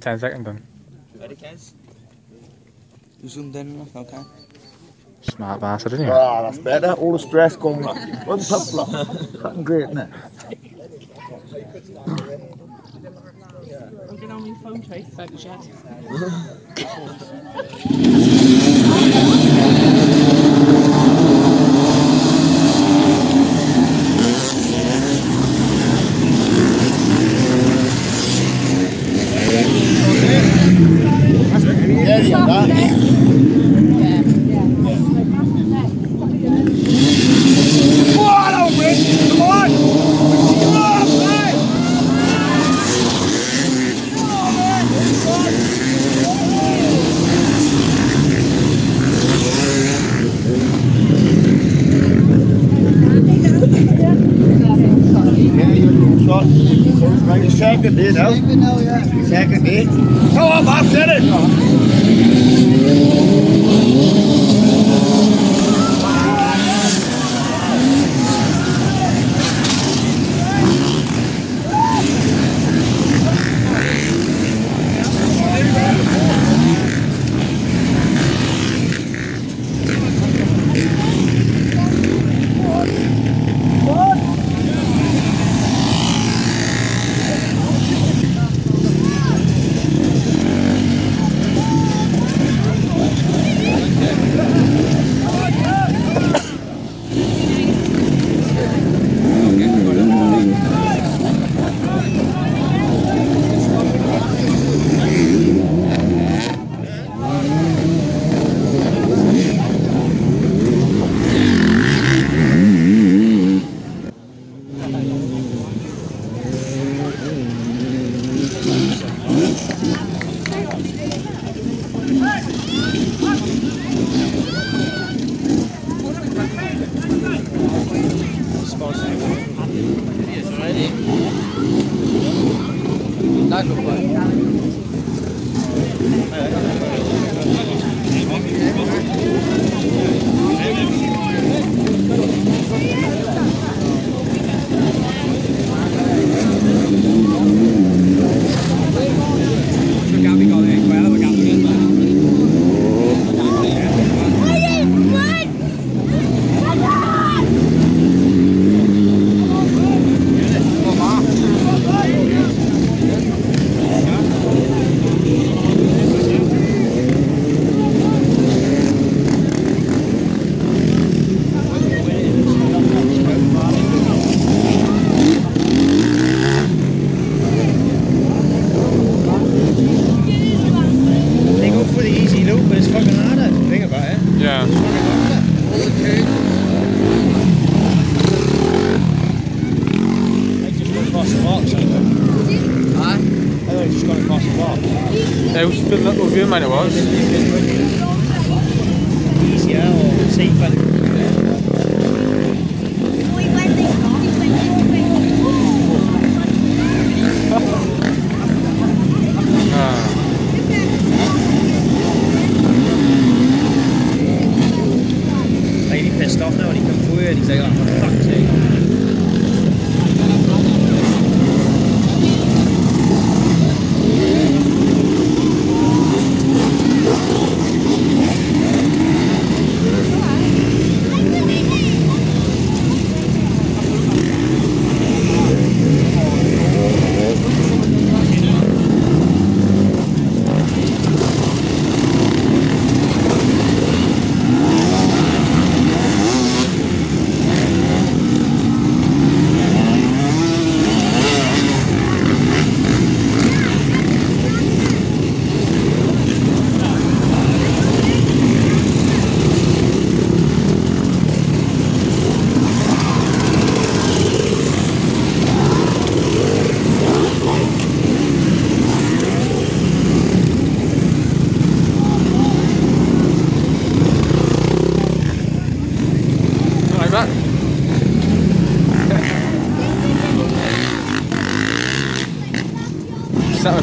10 seconds done. Ready, Kez? You zoomed in enough, okay? Smart bastard, isn't he? Ah, that's better. All the stress gone. One top block. Fucking great, isn't it? I'm going on my phone tray, focus yet. Yeah, yeah, that. Yeah, you're doing shot. Right, second day now. Second. Come on, Bob, get it. They just got across the box. Yeah, we should fill that with you, man, it was. Easier or safer. Ah. Pissed off now when he come forward. He's like, oh, for fuck's sake.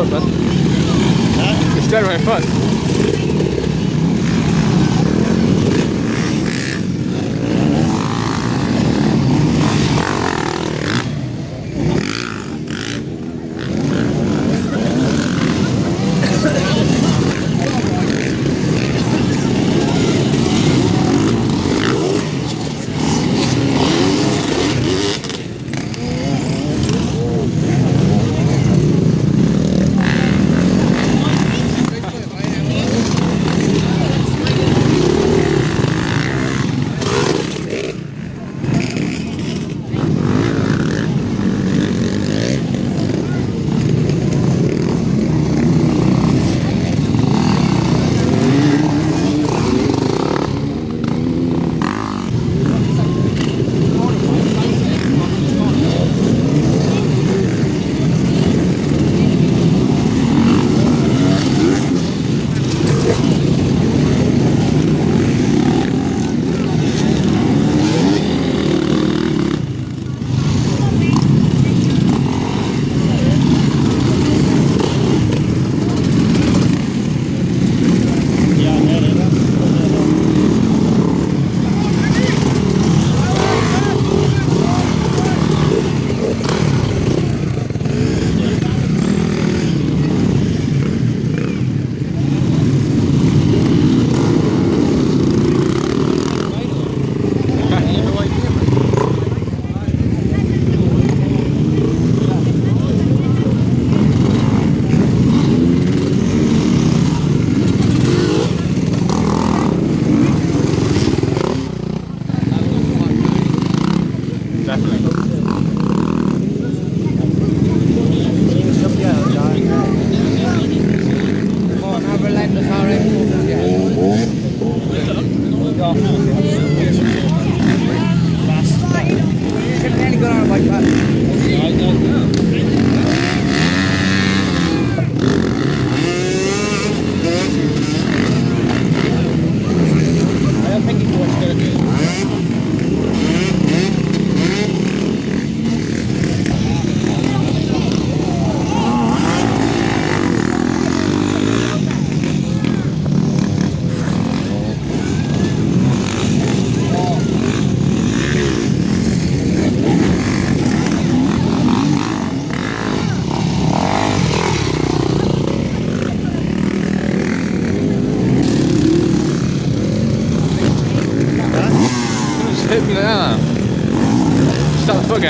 Foot, bud. Huh? Start my foot. That.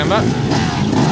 Again,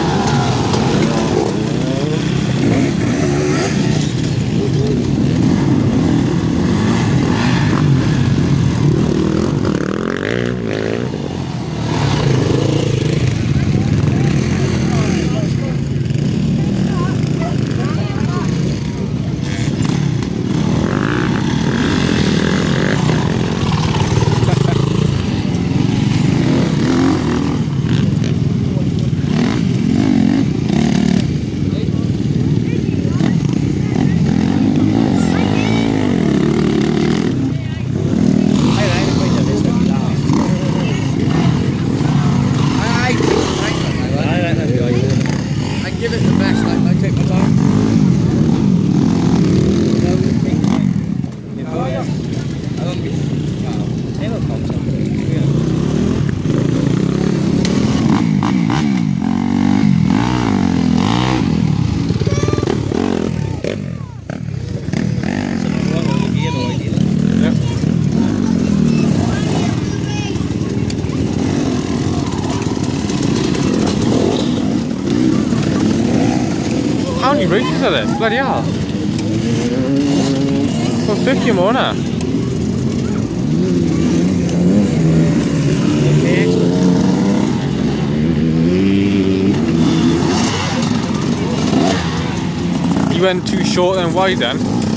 many races are there? Bloody hell. Well, 50 more now. You went too short and wide then.